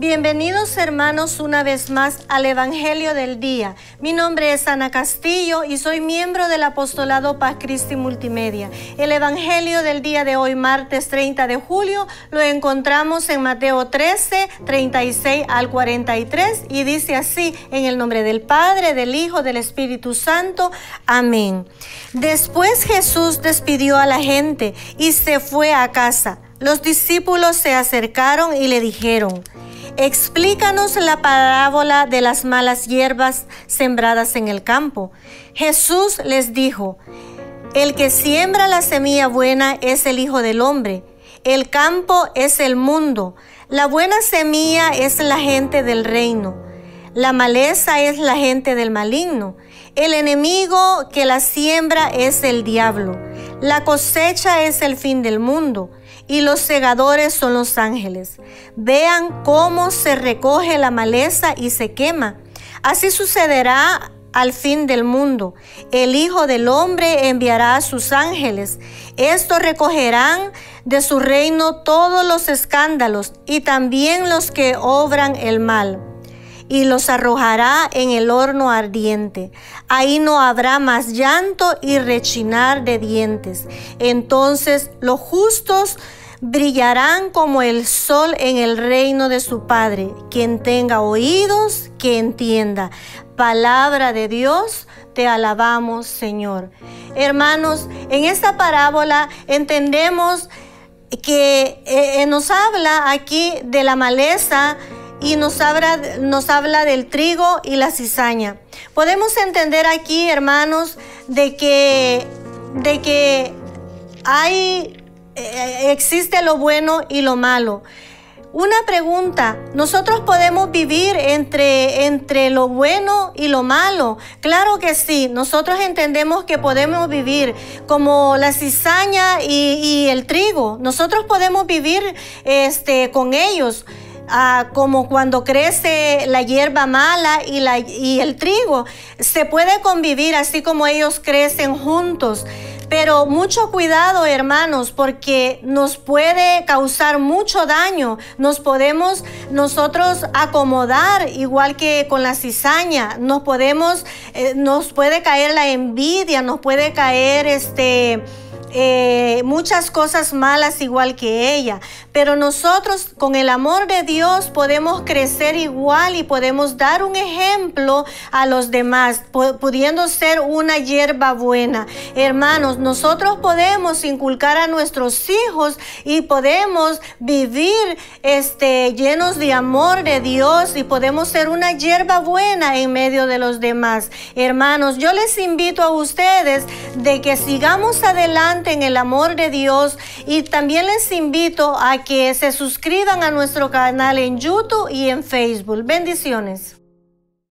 Bienvenidos hermanos una vez más al Evangelio del Día. Mi nombre es Ana Castillo y soy miembro del Apostolado Paz Cristi Multimedia. El Evangelio del día de hoy, martes 30 de julio, lo encontramos en Mateo 13, 36 al 43 y dice así, en el nombre del Padre, del Hijo, del Espíritu Santo. Amén. Después Jesús despidió a la gente y se fue a casa. Los discípulos se acercaron y le dijeron, Explícanos la parábola de las malas hierbas sembradas en el campo. Jesús les dijo, el que siembra la semilla buena es el Hijo del Hombre. El campo es el mundo. La buena semilla es la gente del reino. La maleza es la gente del maligno. El enemigo que la siembra es el diablo. La cosecha es el fin del mundo y los segadores son los ángeles. Vean cómo se recoge la maleza y se quema. Así sucederá al fin del mundo. El Hijo del Hombre enviará a sus ángeles. Estos recogerán de su reino todos los escándalos y también los que obran el mal y los arrojará en el horno ardiente. Ahí no habrá más llanto y rechinar de dientes. Entonces los justos brillarán como el sol en el reino de su Padre. Quien tenga oídos, que entienda. Palabra de Dios, te alabamos, Señor. Hermanos, en esta parábola entendemos que eh, nos habla aquí de la maleza y nos habla, nos habla del trigo y la cizaña. Podemos entender aquí, hermanos, de que, de que hay, eh, existe lo bueno y lo malo. Una pregunta, ¿nosotros podemos vivir entre, entre lo bueno y lo malo? Claro que sí, nosotros entendemos que podemos vivir como la cizaña y, y el trigo, nosotros podemos vivir este, con ellos. Como cuando crece la hierba mala y, la, y el trigo. Se puede convivir así como ellos crecen juntos. Pero mucho cuidado, hermanos, porque nos puede causar mucho daño. Nos podemos nosotros acomodar, igual que con la cizaña. Nos podemos, eh, nos puede caer la envidia, nos puede caer este eh, muchas cosas malas igual que ella, pero nosotros con el amor de Dios podemos crecer igual y podemos dar un ejemplo a los demás, pudiendo ser una hierba buena. Hermanos, nosotros podemos inculcar a nuestros hijos y podemos vivir este, llenos de amor de Dios y podemos ser una hierba buena en medio de los demás. Hermanos, yo les invito a ustedes de que sigamos adelante en el amor de Dios y también les invito a que se suscriban a nuestro canal en YouTube y en Facebook. Bendiciones.